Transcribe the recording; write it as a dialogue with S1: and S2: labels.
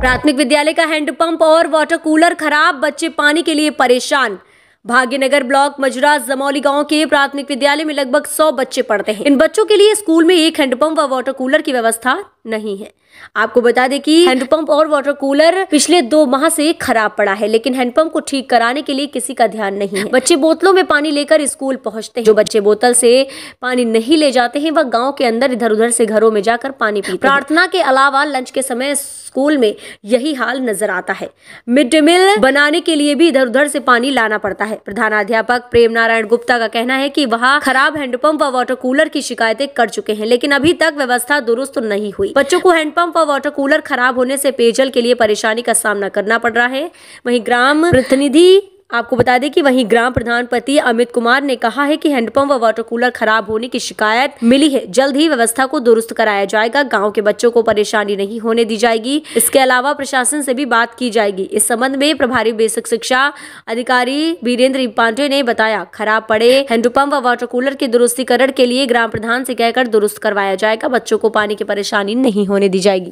S1: प्राथमिक विद्यालय का हैंडपंप और वाटर कूलर खराब, बच्चे पानी के लिए परेशान। भाग्यनगर ब्लॉक मजुरा जमौली गाँव के प्राथमिक विद्यालय में लगभग 100 बच्चे पढ़ते हैं। इन बच्चों के लिए स्कूल में एक हैंडपंप व वाटर कूलर की व्यवस्था नहीं है। आपको बता दें कि हैंडपंप और वाटर कूलर पिछले दो माह से खराब पड़ा है, लेकिन हैंडपंप को ठीक कराने के लिए किसी का ध्यान नहीं है। बच्चे बोतलों में पानी लेकर स्कूल पहुँचते हैं। जो बच्चे बोतल से पानी नहीं ले जाते हैं, वह गाँव के अंदर इधर उधर से घरों में जाकर पानी पीते प्रार्थना के अलावा लंच के समय स्कूल में यही हाल नज़र आता है। मिड डे मील बनाने के लिए भी इधर उधर से पानी लाना पड़ता है। प्रधानाध्यापक प्रेम नारायण गुप्ता का कहना है कि वहाँ खराब हैंडपंप व वाटर कूलर की शिकायतें कर चुके हैं, लेकिन अभी तक व्यवस्था दुरुस्त नहीं हुई। बच्चों को हैंडपंप व वाटर कूलर खराब होने से पेयजल के लिए परेशानी का सामना करना पड़ रहा है। वही ग्राम प्रतिनिधि आपको बता दें कि वहीं ग्राम प्रधानपति अमित कुमार ने कहा है कि हैंडपंप व वाटर कूलर खराब होने की शिकायत मिली है। जल्द ही व्यवस्था को दुरुस्त कराया जाएगा। गाँव के बच्चों को परेशानी नहीं होने दी जाएगी। इसके अलावा प्रशासन से भी बात की जाएगी। इस संबंध में प्रभारी बेसिक शिक्षा अधिकारी वीरेंद्र पांडे ने बताया, खराब पड़े हैंडपंप व वाटर कूलर के दुरुस्तीकरण के लिए ग्राम प्रधान से कहकर दुरुस्त करवाया जाएगा। बच्चों को पानी की परेशानी नहीं होने दी जाएगी।